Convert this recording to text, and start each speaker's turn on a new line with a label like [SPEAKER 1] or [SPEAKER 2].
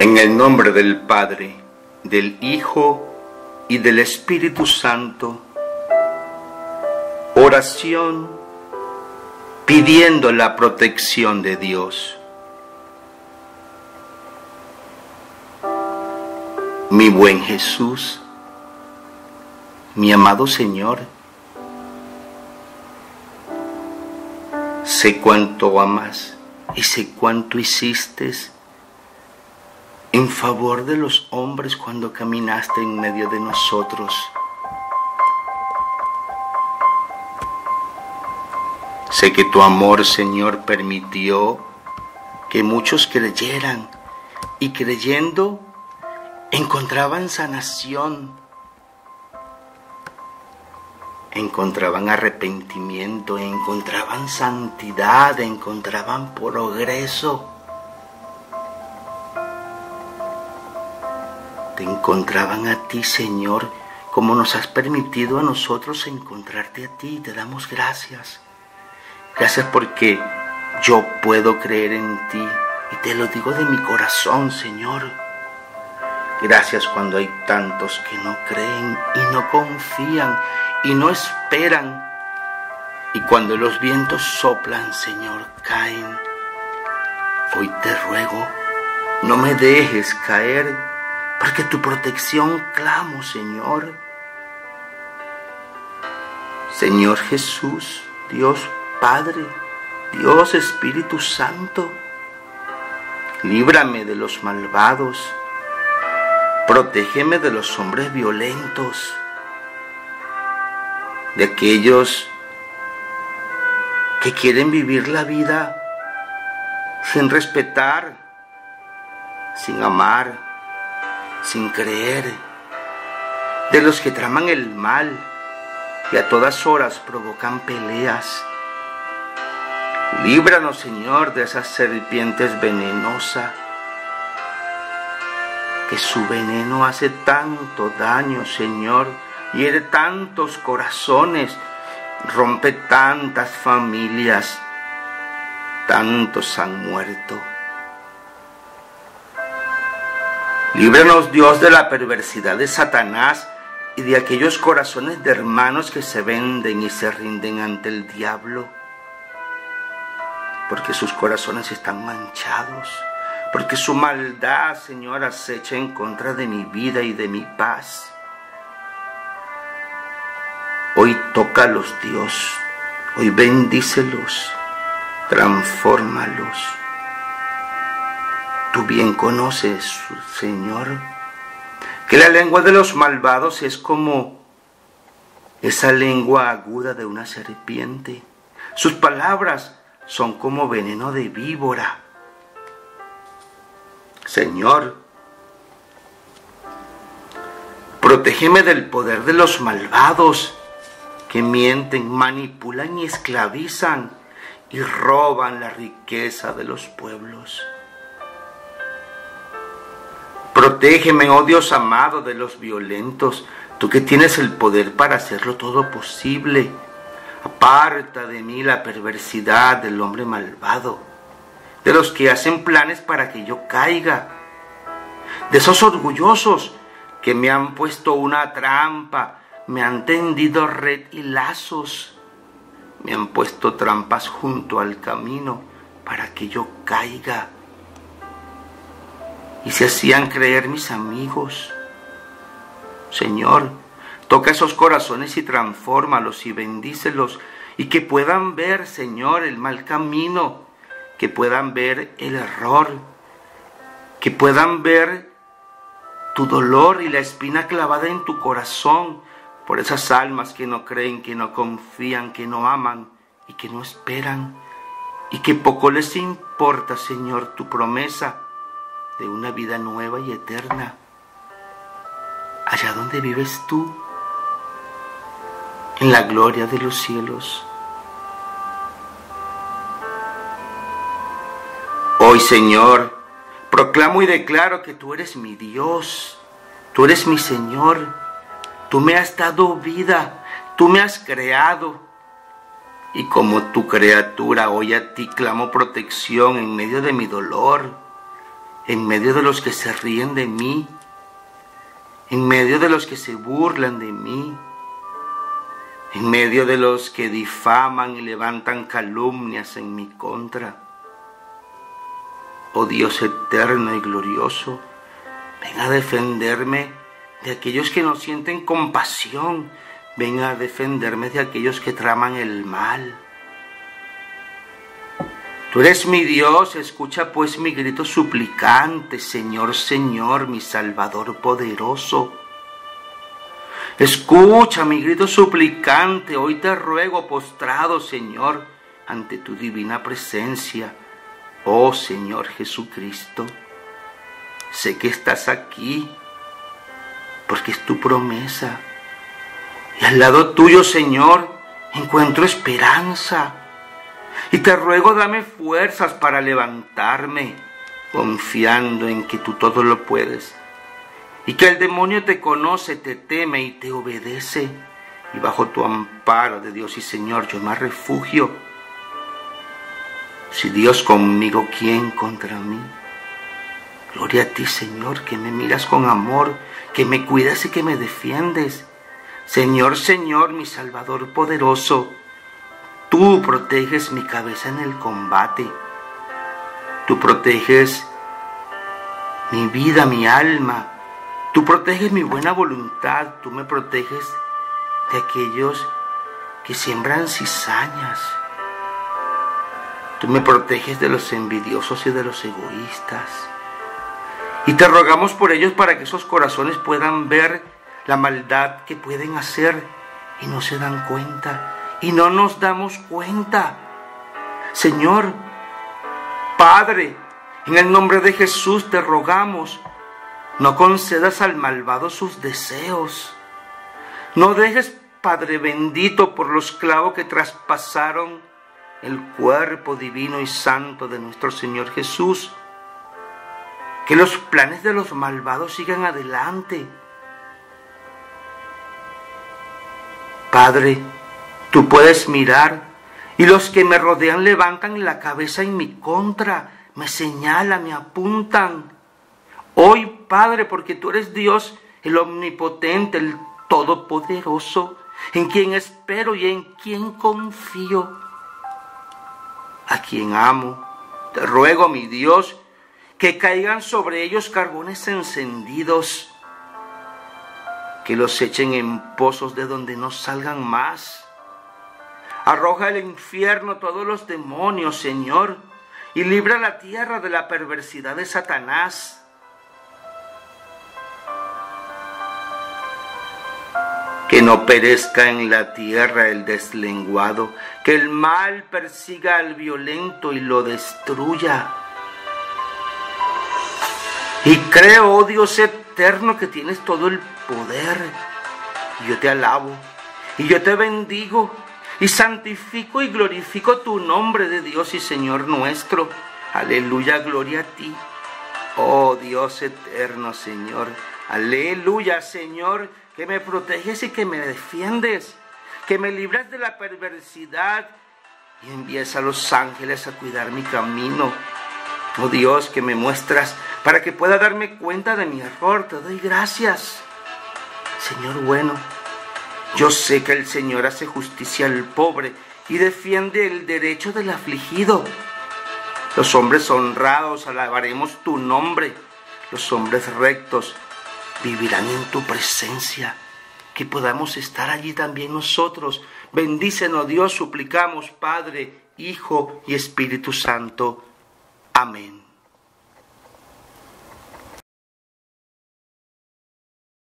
[SPEAKER 1] En el nombre del Padre, del Hijo y del Espíritu Santo, oración pidiendo la protección de Dios. Mi buen Jesús, mi amado Señor, sé cuánto amas y sé cuánto hiciste en favor de los hombres cuando caminaste en medio de nosotros. Sé que tu amor, Señor, permitió que muchos creyeran y creyendo encontraban sanación, encontraban arrepentimiento, encontraban santidad, encontraban progreso. Te encontraban a ti, Señor, como nos has permitido a nosotros encontrarte a ti. Te damos gracias. Gracias porque yo puedo creer en ti y te lo digo de mi corazón, Señor. Gracias cuando hay tantos que no creen y no confían y no esperan. Y cuando los vientos soplan, Señor, caen. Hoy te ruego, no me dejes caer porque tu protección clamo, Señor. Señor Jesús, Dios Padre, Dios Espíritu Santo, líbrame de los malvados, protégeme de los hombres violentos, de aquellos que quieren vivir la vida sin respetar, sin amar, sin creer, de los que traman el mal y a todas horas provocan peleas. Líbranos, Señor, de esas serpientes venenosas, que su veneno hace tanto daño, Señor, hiere tantos corazones, rompe tantas familias, tantos han muerto. Líbranos Dios de la perversidad de Satanás y de aquellos corazones de hermanos que se venden y se rinden ante el diablo, porque sus corazones están manchados, porque su maldad, Señor, acecha en contra de mi vida y de mi paz. Hoy tócalos, Dios, hoy bendícelos, transfórmalos Tú bien conoces, Señor, que la lengua de los malvados es como esa lengua aguda de una serpiente. Sus palabras son como veneno de víbora. Señor, protégeme del poder de los malvados que mienten, manipulan y esclavizan y roban la riqueza de los pueblos. Protégeme, oh Dios amado, de los violentos, tú que tienes el poder para hacerlo todo posible. Aparta de mí la perversidad del hombre malvado, de los que hacen planes para que yo caiga, de esos orgullosos que me han puesto una trampa, me han tendido red y lazos, me han puesto trampas junto al camino para que yo caiga y se hacían creer mis amigos. Señor, toca esos corazones y transfórmalos y bendícelos y que puedan ver, Señor, el mal camino, que puedan ver el error, que puedan ver tu dolor y la espina clavada en tu corazón por esas almas que no creen, que no confían, que no aman y que no esperan y que poco les importa, Señor, tu promesa de una vida nueva y eterna, allá donde vives tú, en la gloria de los cielos. Hoy, Señor, proclamo y declaro que tú eres mi Dios, tú eres mi Señor, tú me has dado vida, tú me has creado. Y como tu criatura, hoy a ti clamo protección en medio de mi dolor en medio de los que se ríen de mí, en medio de los que se burlan de mí, en medio de los que difaman y levantan calumnias en mi contra. Oh Dios eterno y glorioso, ven a defenderme de aquellos que no sienten compasión, ven a defenderme de aquellos que traman el mal. Tú eres mi Dios, escucha pues mi grito suplicante, Señor, Señor, mi Salvador poderoso. Escucha mi grito suplicante, hoy te ruego postrado, Señor, ante tu divina presencia, oh Señor Jesucristo. Sé que estás aquí, porque es tu promesa. Y al lado tuyo, Señor, encuentro esperanza y te ruego dame fuerzas para levantarme, confiando en que tú todo lo puedes. Y que el demonio te conoce, te teme y te obedece. Y bajo tu amparo de Dios y Señor yo me refugio. Si Dios conmigo, ¿quién contra mí? Gloria a ti, Señor, que me miras con amor, que me cuidas y que me defiendes. Señor, Señor, mi Salvador poderoso, Tú proteges mi cabeza en el combate. Tú proteges mi vida, mi alma. Tú proteges mi buena voluntad. Tú me proteges de aquellos que siembran cizañas. Tú me proteges de los envidiosos y de los egoístas. Y te rogamos por ellos para que esos corazones puedan ver la maldad que pueden hacer y no se dan cuenta y no nos damos cuenta. Señor, Padre, en el nombre de Jesús te rogamos, no concedas al malvado sus deseos. No dejes, Padre bendito, por los clavos que traspasaron el cuerpo divino y santo de nuestro Señor Jesús. Que los planes de los malvados sigan adelante. Padre, Tú puedes mirar y los que me rodean levantan la cabeza en mi contra, me señalan, me apuntan. Hoy, Padre, porque tú eres Dios, el omnipotente, el todopoderoso, en quien espero y en quien confío, a quien amo. Te ruego, mi Dios, que caigan sobre ellos carbones encendidos, que los echen en pozos de donde no salgan más Arroja al infierno todos los demonios, Señor, y libra la tierra de la perversidad de Satanás. Que no perezca en la tierra el deslenguado, que el mal persiga al violento y lo destruya. Y creo, oh Dios eterno, que tienes todo el poder. Y yo te alabo y yo te bendigo y santifico y glorifico tu nombre de Dios y Señor nuestro. Aleluya, gloria a ti. Oh Dios eterno, Señor. Aleluya, Señor, que me proteges y que me defiendes, que me libras de la perversidad y envías a los ángeles a cuidar mi camino. Oh Dios, que me muestras para que pueda darme cuenta de mi error. Te doy gracias. Señor bueno, yo sé que el Señor hace justicia al pobre y defiende el derecho del afligido. Los hombres honrados alabaremos tu nombre. Los hombres rectos vivirán en tu presencia. Que podamos estar allí también nosotros. Bendícenos Dios, suplicamos Padre, Hijo y Espíritu Santo. Amén.